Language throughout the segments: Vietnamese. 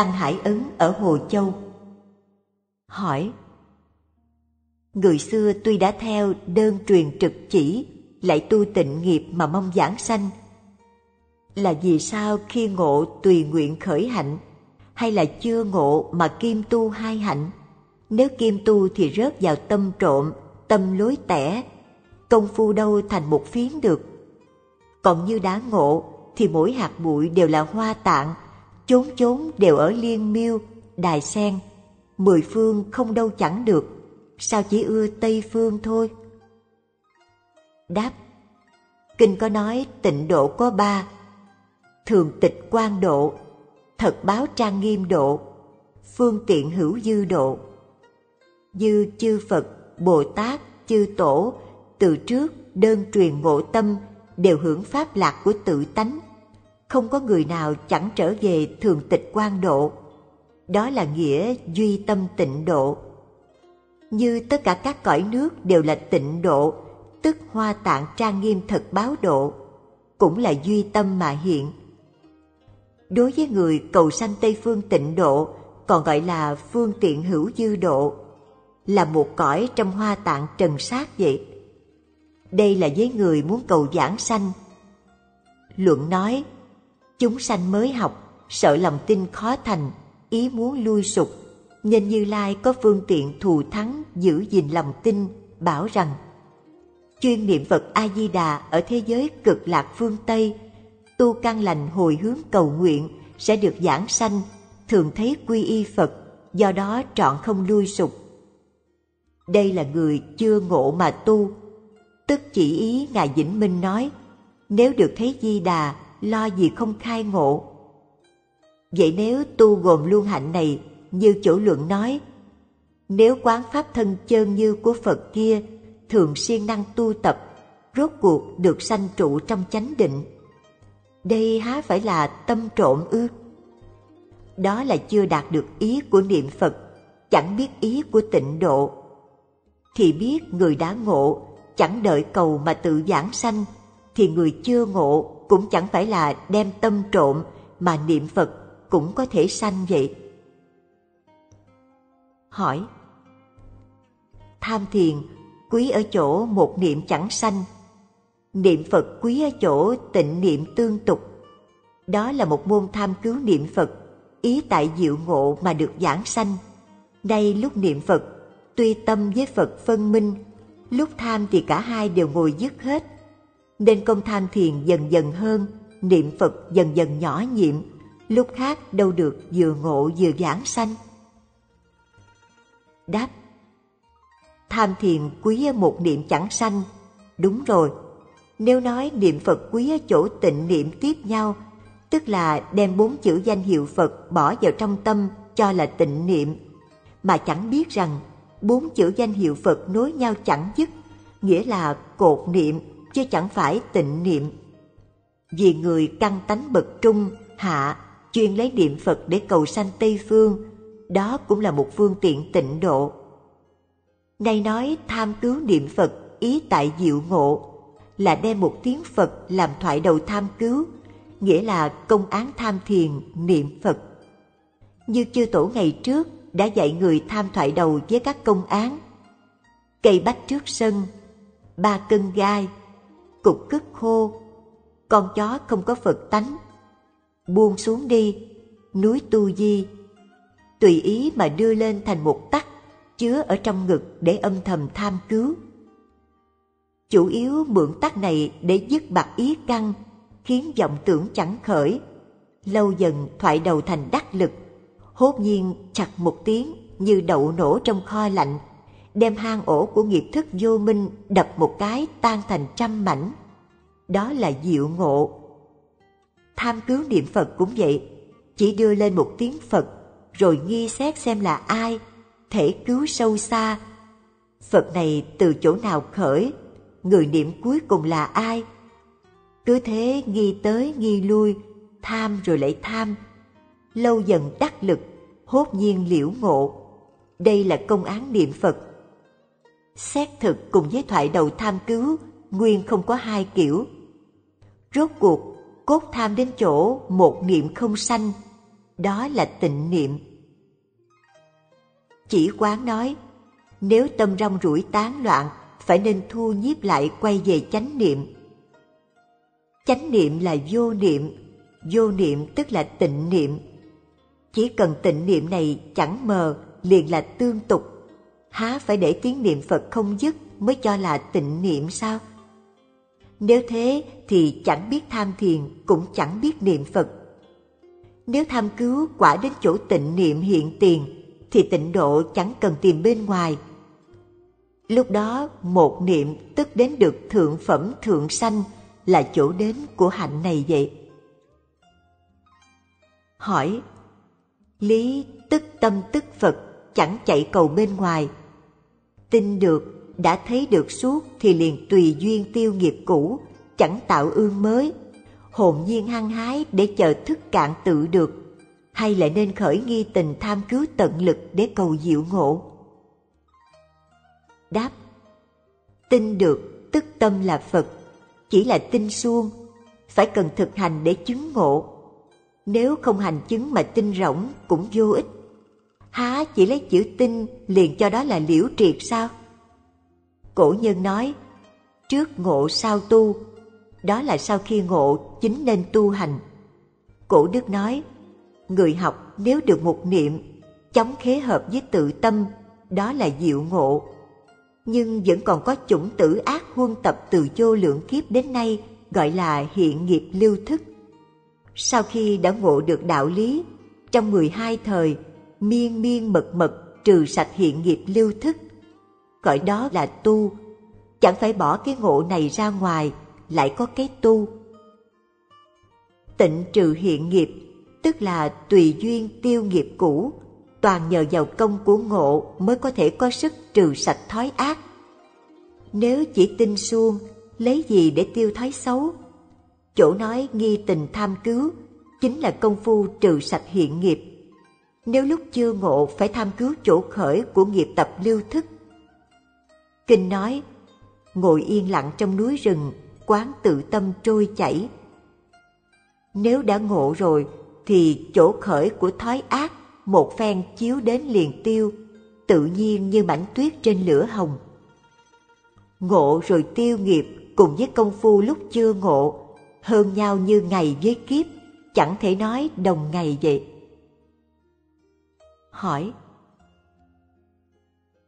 Tăng Hải Ấn ở Hồ Châu. Hỏi Người xưa tuy đã theo đơn truyền trực chỉ, lại tu tịnh nghiệp mà mong giảng sanh, là vì sao khi ngộ tùy nguyện khởi hạnh, hay là chưa ngộ mà kim tu hai hạnh? Nếu kim tu thì rớt vào tâm trộm, tâm lối tẻ, công phu đâu thành một phiến được. Còn như đã ngộ thì mỗi hạt bụi đều là hoa tạng, chốn chốn đều ở liên miêu, đài sen, mười phương không đâu chẳng được, sao chỉ ưa Tây phương thôi? Đáp Kinh có nói tịnh độ có ba, thường tịch quan độ, thật báo trang nghiêm độ, phương tiện hữu dư độ. Dư chư Phật, Bồ Tát, chư Tổ, từ trước đơn truyền ngộ tâm đều hưởng pháp lạc của tự tánh. Không có người nào chẳng trở về thường tịch quan độ. Đó là nghĩa duy tâm tịnh độ. Như tất cả các cõi nước đều là tịnh độ, tức hoa tạng trang nghiêm thật báo độ, cũng là duy tâm mà hiện. Đối với người cầu sanh Tây Phương tịnh độ, còn gọi là phương tiện hữu dư độ, là một cõi trong hoa tạng trần sát vậy. Đây là với người muốn cầu giảng sanh. Luận nói, chúng sanh mới học, sợ lòng tin khó thành, ý muốn lui sụp, nên Như Lai có phương tiện thù thắng giữ gìn lòng tin, bảo rằng chuyên niệm Phật A-di-đà ở thế giới cực lạc phương Tây, tu căn lành hồi hướng cầu nguyện sẽ được giảng sanh, thường thấy quy y Phật, do đó trọn không lui sụp. Đây là người chưa ngộ mà tu, tức chỉ ý Ngài Vĩnh Minh nói, nếu được thấy Di Đà, lo gì không khai ngộ. Vậy nếu tu gồm luôn hạnh này, như chỗ luận nói, nếu quán pháp thân chân như của Phật kia, thường siêng năng tu tập, rốt cuộc được sanh trụ trong chánh định. Đây há phải là tâm trộm ư? Đó là chưa đạt được ý của niệm Phật, chẳng biết ý của tịnh độ. Thì biết người đã ngộ, chẳng đợi cầu mà tự giảng sanh, thì người chưa ngộ cũng chẳng phải là đem tâm trộm mà niệm Phật cũng có thể sanh vậy. Hỏi Tham thiền quý ở chỗ một niệm chẳng sanh, niệm Phật quý ở chỗ tịnh niệm tương tục. Đó là một môn tham cứu niệm Phật, ý tại diệu ngộ mà được giảng sanh. Đây lúc niệm Phật, tuy tâm với Phật phân minh, lúc tham thì cả hai đều ngồi dứt hết. Nên công tham thiền dần dần hơn, niệm Phật dần dần nhỏ nhiệm, lúc khác đâu được vừa ngộ vừa giảng sanh. Đáp Tham thiền quý một niệm chẳng sanh, đúng rồi. Nếu nói niệm Phật quý ở chỗ tịnh niệm tiếp nhau, tức là đem bốn chữ danh hiệu Phật bỏ vào trong tâm cho là tịnh niệm, mà chẳng biết rằng bốn chữ danh hiệu Phật nối nhau chẳng dứt, nghĩa là cột niệm chứ chẳng phải tịnh niệm. Vì người căn tánh bậc trung, hạ, chuyên lấy niệm Phật để cầu sanh Tây Phương, đó cũng là một phương tiện tịnh độ. Nay nói tham cứu niệm Phật ý tại diệu ngộ, là đem một tiếng Phật làm thoại đầu tham cứu, nghĩa là công án tham thiền niệm Phật. Như chư tổ ngày trước đã dạy người tham thoại đầu với các công án. Cây bách trước sân, ba cân gai, cục cức khô, con chó không có Phật tánh, buông xuống đi, núi tu di, tùy ý mà đưa lên thành một tắc chứa ở trong ngực để âm thầm tham cứu. Chủ yếu mượn tắc này để dứt bạc ý căn, khiến vọng tưởng chẳng khởi. Lâu dần thoại đầu thành đắc lực, hốt nhiên chặt một tiếng như đậu nổ trong kho lạnh, đem hang ổ của nghiệp thức vô minh đập một cái tan thành trăm mảnh. Đó là diệu ngộ. Tham cứu niệm Phật cũng vậy, chỉ đưa lên một tiếng Phật, rồi nghi xét xem là ai, thể cứu sâu xa. Phật này từ chỗ nào khởi, người niệm cuối cùng là ai? Cứ thế nghi tới nghi lui, tham rồi lại tham. Lâu dần đắc lực, hốt nhiên liễu ngộ. Đây là công án niệm Phật. Xét thực cùng với thoại đầu tham cứu, nguyên không có hai kiểu. Rốt cuộc, cốt tham đến chỗ một niệm không sanh, đó là tịnh niệm. Chỉ quán nói, nếu tâm rong rủi tán loạn, phải nên thu nhiếp lại quay về chánh niệm. Chánh niệm là vô niệm, vô niệm tức là tịnh niệm. Chỉ cần tịnh niệm này chẳng mờ liền là tương tục. Há phải để tiếng niệm Phật không dứt mới cho là tịnh niệm sao? Nếu thế thì chẳng biết tham thiền cũng chẳng biết niệm Phật. Nếu tham cứu quả đến chỗ tịnh niệm hiện tiền thì tịnh độ chẳng cần tìm bên ngoài. Lúc đó một niệm tức đến được thượng phẩm thượng sanh là chỗ đến của hạnh này vậy. Hỏi, Lý tức tâm tức Phật chẳng chạy cầu bên ngoài. Tin được đã thấy được suốt thì liền tùy duyên tiêu nghiệp cũ, chẳng tạo ương mới, hồn nhiên hăng hái để chờ thức cạn tự được, hay lại nên khởi nghi tình tham cứu tận lực để cầu diệu ngộ? Đáp Tin được tức tâm là Phật, chỉ là tin suông, phải cần thực hành để chứng ngộ. Nếu không hành chứng mà tin rỗng cũng vô ích. Há chỉ lấy chữ tinh liền cho đó là liễu triệt sao? Cổ nhân nói, trước ngộ sau tu, đó là sau khi ngộ chính nên tu hành. Cổ đức nói, người học nếu được một niệm, chống khế hợp với tự tâm, đó là diệu ngộ. Nhưng vẫn còn có chủng tử ác huân tập từ vô lượng kiếp đến nay gọi là hiện nghiệp lưu thức. Sau khi đã ngộ được đạo lý, trong 12 thời, miên miên mật mật trừ sạch hiện nghiệp lưu thức, gọi đó là tu, chẳng phải bỏ cái ngộ này ra ngoài, lại có cái tu. Tịnh trừ hiện nghiệp, tức là tùy duyên tiêu nghiệp cũ, toàn nhờ vào công của ngộ mới có thể có sức trừ sạch thói ác. Nếu chỉ tin suông, lấy gì để tiêu thói xấu? Chỗ nói nghi tình tham cứu, chính là công phu trừ sạch hiện nghiệp. Nếu lúc chưa ngộ phải tham cứu chỗ khởi của nghiệp tập lưu thức, Kinh nói, ngồi yên lặng trong núi rừng, quán tự tâm trôi chảy. Nếu đã ngộ rồi, thì chỗ khởi của thói ác một phen chiếu đến liền tiêu, tự nhiên như mảnh tuyết trên lửa hồng. Ngộ rồi tiêu nghiệp cùng với công phu lúc chưa ngộ, hơn nhau như ngày với kiếp, chẳng thể nói đồng ngày vậy. Hỏi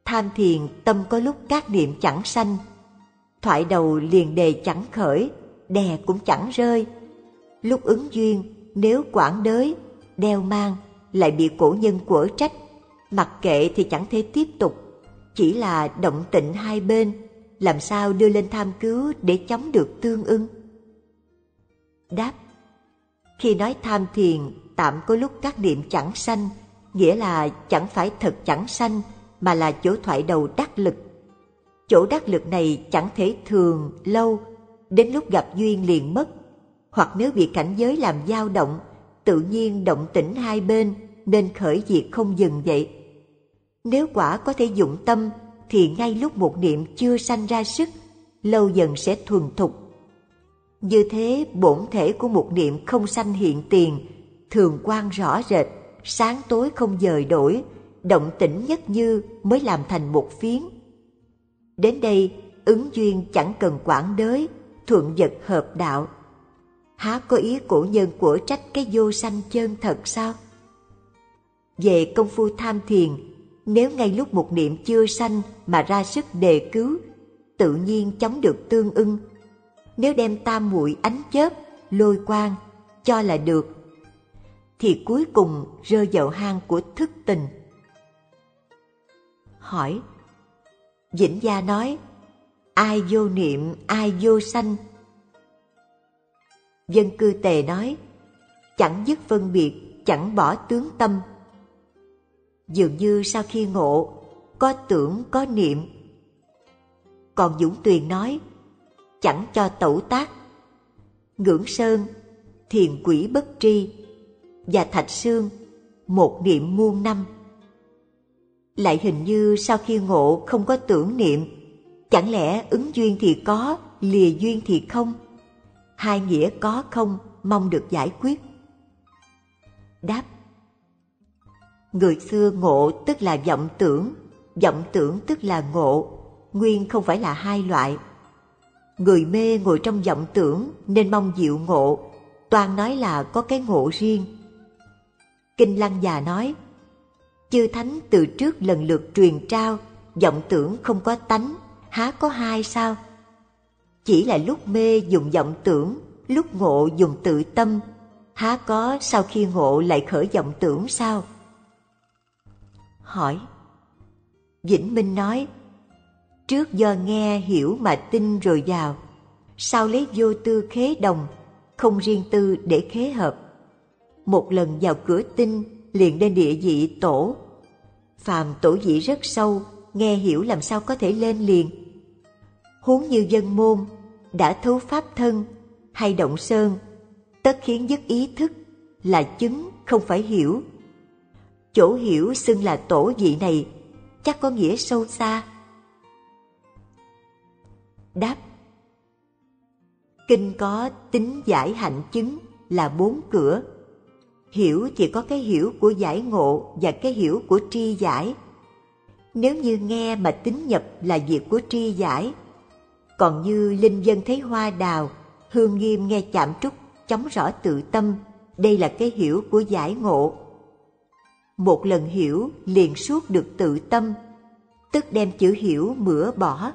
Tham thiền tâm có lúc các niệm chẳng sanh, thoại đầu liền đề chẳng khởi, đè cũng chẳng rơi. Lúc ứng duyên, nếu quản đới, đeo mang, lại bị cổ nhân quở trách, mặc kệ thì chẳng thể tiếp tục, chỉ là động tịnh hai bên, làm sao đưa lên tham cứu để chống được tương ưng. Đáp Khi nói tham thiền, tạm có lúc các niệm chẳng sanh, nghĩa là chẳng phải thật chẳng sanh, mà là chỗ thoại đầu đắc lực. Chỗ đắc lực này chẳng thể thường, lâu, đến lúc gặp duyên liền mất, hoặc nếu bị cảnh giới làm dao động, tự nhiên động tĩnh hai bên nên khởi diệt không dừng vậy. Nếu quả có thể dụng tâm thì ngay lúc một niệm chưa sanh ra sức, lâu dần sẽ thuần thục. Như thế bổn thể của một niệm không sanh hiện tiền, thường quan rõ rệt, sáng tối không dời đổi, động tĩnh nhất như mới làm thành một phiến. Đến đây, ứng duyên chẳng cần quản đới, thuận vật hợp đạo. Há có ý cổ nhân của trách cái vô sanh chân thật sao? Về công phu tham thiền, nếu ngay lúc một niệm chưa sanh mà ra sức đề cứu, tự nhiên chống được tương ưng. Nếu đem tam muội ánh chớp, lôi quang, cho là được, thì cuối cùng rơi vào hang của thức tình. Hỏi Vĩnh Gia nói Ai vô niệm, ai vô sanh? Dân cư tề nói Chẳng dứt phân biệt, chẳng bỏ tướng tâm. Dường như sau khi ngộ Có tưởng, có niệm. Còn Dũng Tuyền nói Chẳng cho tẩu tác. Ngưỡng Sơn Thiền quỷ bất tri. Và Thạch Sương Một niệm muôn năm lại hình như sau khi ngộ không có tưởng niệm, chẳng lẽ ứng duyên thì có, lìa duyên thì không? Hai nghĩa có không mong được giải quyết. Đáp, Người xưa ngộ tức là vọng tưởng, vọng tưởng tức là ngộ, nguyên không phải là hai loại. Người mê ngồi trong vọng tưởng nên mong diệu ngộ, toàn nói là có cái ngộ riêng. Kinh Lăng già nói, chư thánh từ trước lần lượt truyền trao, vọng tưởng không có tánh, há có hai sao? Chỉ là lúc mê dùng vọng tưởng, lúc ngộ dùng tự tâm, há có sau khi ngộ lại khởi vọng tưởng sao? Hỏi Vĩnh Minh nói Trước do nghe hiểu mà tin rồi vào sao lấy vô tư khế đồng Không riêng tư để khế hợp một lần vào cửa tinh, liền lên địa vị tổ. Phàm tổ vị rất sâu, Nghe hiểu làm sao có thể lên liền. Huống như dân môn, Đã thấu pháp thân, Hay động sơn, Tất khiến dứt ý thức, Là chứng không phải hiểu. Chỗ hiểu xưng là tổ vị này, chắc có nghĩa sâu xa. Đáp, kinh có tính giải hạnh chứng là bốn cửa hiểu chỉ có cái hiểu của giải ngộ và cái hiểu của tri giải. Nếu như nghe mà tính nhập là việc của tri giải. Còn như linh dân thấy hoa đào hương nghiêm nghe chạm trúc chóng rõ tự tâm đây là cái hiểu của giải ngộ. Một lần hiểu liền suốt được tự tâm, tức đem chữ hiểu mửa bỏ,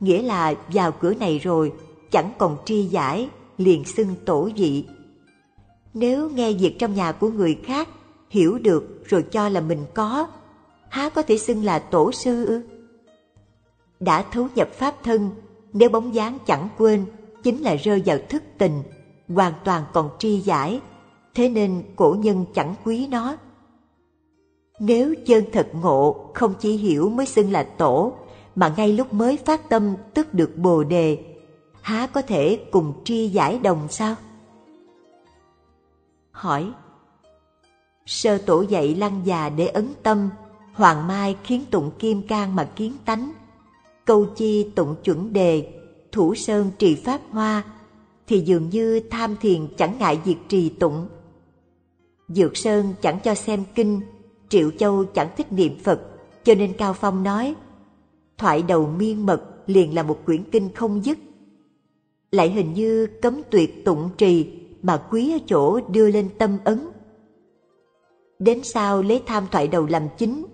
nghĩa là vào cửa này rồi, chẳng còn tri giải, liền xưng tổ dị. Nếu nghe việc trong nhà của người khác, hiểu được rồi cho là mình có, há có thể xưng là tổ sư ư? Đã thấu nhập pháp thân, nếu bóng dáng chẳng quên, chính là rơi vào thức tình, hoàn toàn còn tri giải, thế nên cổ nhân chẳng quý nó. Nếu chân thật ngộ không chỉ hiểu mới xưng là tổ, mà ngay lúc mới phát tâm tức được bồ đề, há có thể cùng tri giải đồng sao? Hỏi Sơ tổ dạy lăng già để ấn tâm, Hoàng Mai khiến tụng kim can mà kiến tánh, Câu chi tụng chuẩn đề, Thủ sơn trì pháp hoa, Thì dường như tham thiền chẳng ngại việc trì tụng. Dược sơn chẳng cho xem kinh, Triệu Châu chẳng thích niệm Phật, cho nên Cao Phong nói, thoại đầu miên mật liền là một quyển kinh không dứt. Lại hình như cấm tuyệt tụng trì mà quý ở chỗ đưa lên tâm ấn. Đến sau lấy tham thoại đầu làm chính,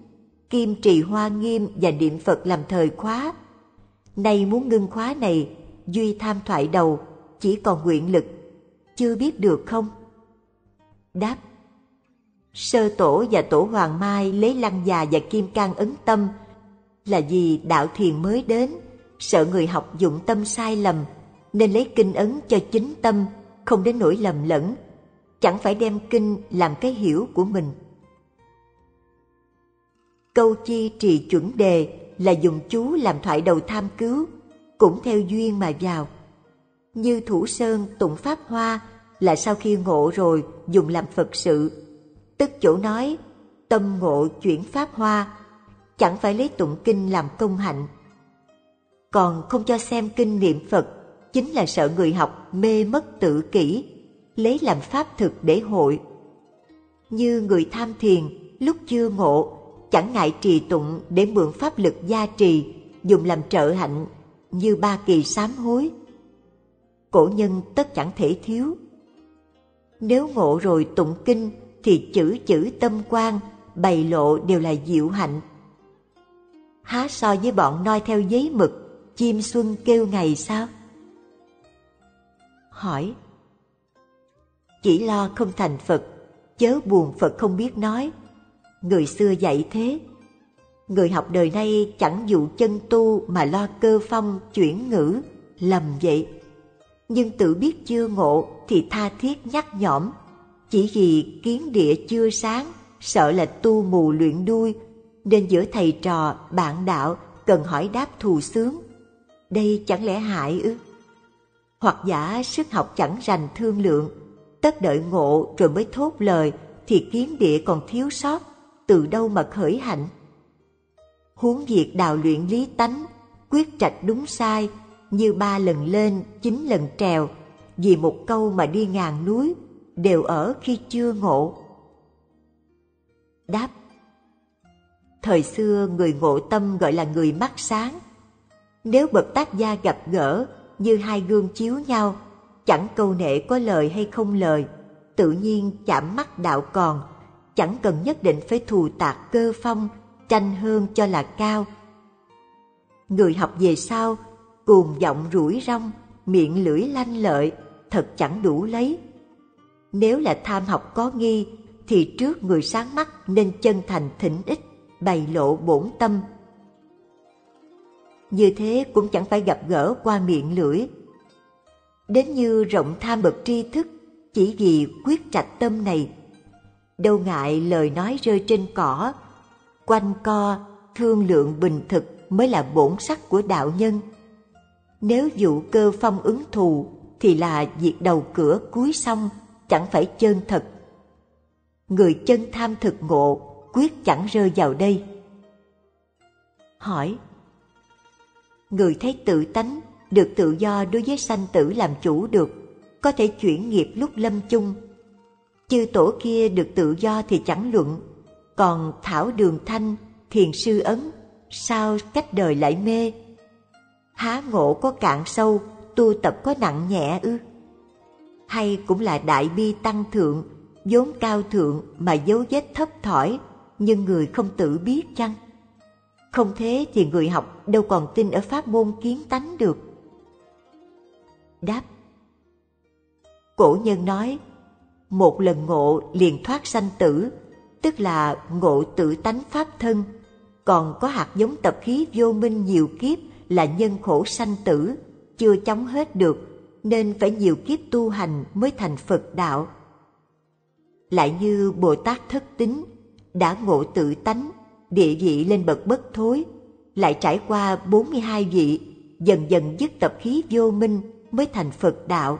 kim trì hoa nghiêm và niệm Phật làm thời khóa. Nay muốn ngưng khóa này, duy tham thoại đầu, chỉ còn nguyện lực, chưa biết được không? Đáp Sơ tổ và tổ Hoàng Mai lấy lăng già và kim can ấn tâm là vì đạo thiền mới đến, sợ người học dụng tâm sai lầm, nên lấy kinh ấn cho chính tâm, không đến nỗi lầm lẫn, chẳng phải đem kinh làm cái hiểu của mình. Câu chi trì chuẩn đề là dùng chú làm thoại đầu tham cứu, cũng theo duyên mà vào. Như Thủ Sơn tụng Pháp Hoa là sau khi ngộ rồi dùng làm Phật sự tức chỗ nói tâm ngộ chuyển pháp hoa, chẳng phải lấy tụng kinh làm công hạnh. Còn không cho xem kinh niệm Phật, chính là sợ người học mê mất tự kỷ, lấy làm pháp thực để hội. Như người tham thiền, lúc chưa ngộ, chẳng ngại trì tụng để mượn pháp lực gia trì, dùng làm trợ hạnh như ba kỳ sám hối. Cổ nhân tất chẳng thể thiếu. Nếu ngộ rồi tụng kinh thì chữ chữ tâm quan bày lộ đều là diệu hạnh. Há so với bọn noi theo giấy mực, chim xuân kêu ngày sao? Hỏi Chỉ lo không thành Phật, chớ buồn Phật không biết nói. Người xưa dạy thế. Người học đời nay chẳng dụ chân tu mà lo cơ phong chuyển ngữ, lầm vậy. Nhưng tự biết chưa ngộ thì tha thiết nhắc nhõm chỉ vì kiến địa chưa sáng, sợ là tu mù luyện đuôi, nên giữa thầy trò, bạn đạo cần hỏi đáp thù sướng. Đây chẳng lẽ hại ư? Hoặc giả sức học chẳng rành thương lượng, tất đợi ngộ rồi mới thốt lời thì kiến địa còn thiếu sót, từ đâu mà khởi hạnh? Huống việc đào luyện lý tánh, quyết trạch đúng sai, như ba lần lên, chín lần trèo, vì một câu mà đi ngàn núi, đều ở khi chưa ngộ. Đáp, Thời xưa người ngộ tâm gọi là người mắt sáng. Nếu bậc tác gia gặp gỡ như hai gương chiếu nhau, chẳng câu nệ có lời hay không lời, tự nhiên chạm mắt đạo còn, chẳng cần nhất định phải thù tạc cơ phong, tranh hơn cho là cao. Người học về sau, cuồng giọng rủi rong, miệng lưỡi lanh lợi, thật chẳng đủ lấy. Nếu là tham học có nghi, thì trước người sáng mắt nên chân thành thỉnh ích, bày lộ bổn tâm. Như thế cũng chẳng phải gặp gỡ qua miệng lưỡi. Đến như rộng tham bậc tri thức, chỉ vì quyết trạch tâm này. Đâu ngại lời nói rơi trên cỏ, quanh co, thương lượng bình thực mới là bổn sắc của đạo nhân. Nếu dụ cơ phong ứng thù thì là việc đầu cửa cuối xong, chẳng phải chân thật. Người chân tham thực ngộ quyết chẳng rơi vào đây. Hỏi Người thấy tự tánh được tự do đối với sanh tử làm chủ được, có thể chuyển nghiệp lúc lâm chung. Chư tổ kia được tự do thì chẳng luận, còn thảo đường thanh, thiền sư ấn, sao cách đời lại mê? Há ngộ có cạn sâu, tu tập có nặng nhẹ ư? Hay cũng là đại bi tăng thượng, vốn cao thượng mà dấu vết thấp thỏi, nhưng người không tự biết chăng? Không thế thì người học đâu còn tin ở pháp môn kiến tánh được. Đáp Cổ nhân nói, một lần ngộ liền thoát sanh tử, tức là ngộ tự tánh pháp thân, còn có hạt giống tập khí vô minh nhiều kiếp là nhân khổ sanh tử, chưa chóng hết được, nên phải nhiều kiếp tu hành mới thành Phật đạo. Lại như Bồ Tát thất tính, đã ngộ tự tánh, địa vị lên bậc bất thối, lại trải qua 42 vị, dần dần dứt tập khí vô minh mới thành Phật đạo.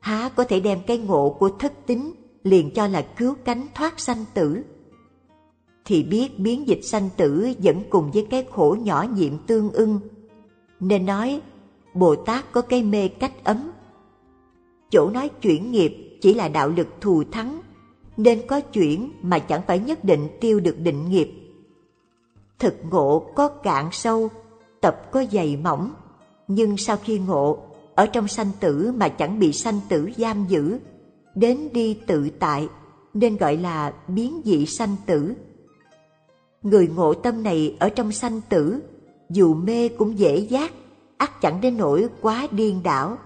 Há có thể đem cái ngộ của thất tính liền cho là cứu cánh thoát sanh tử. Thì biết biến dịch sanh tử vẫn cùng với cái khổ nhỏ nhiệm tương ưng. Nên nói, Bồ Tát có cái mê cách ấm. Chỗ nói chuyển nghiệp chỉ là đạo lực thù thắng, nên có chuyển mà chẳng phải nhất định tiêu được định nghiệp. Thực ngộ có cạn sâu, tập có dày mỏng, nhưng sau khi ngộ, ở trong sanh tử mà chẳng bị sanh tử giam giữ, đến đi tự tại, nên gọi là biến dị sanh tử. Người ngộ tâm này ở trong sanh tử, dù mê cũng dễ giác, ắt chẳng đến nỗi quá điên đảo.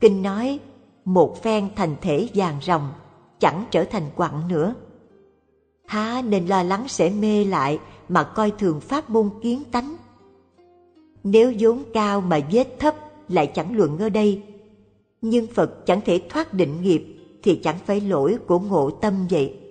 Kinh nói, một phen thành thể vàng rồng, chẳng trở thành quặng nữa. Há nên lo lắng sẽ mê lại mà coi thường pháp môn kiến tánh. Nếu vốn cao mà vết thấp lại chẳng luận ở đây, nhưng Phật chẳng thể thoát định nghiệp thì chẳng phải lỗi của ngộ tâm vậy.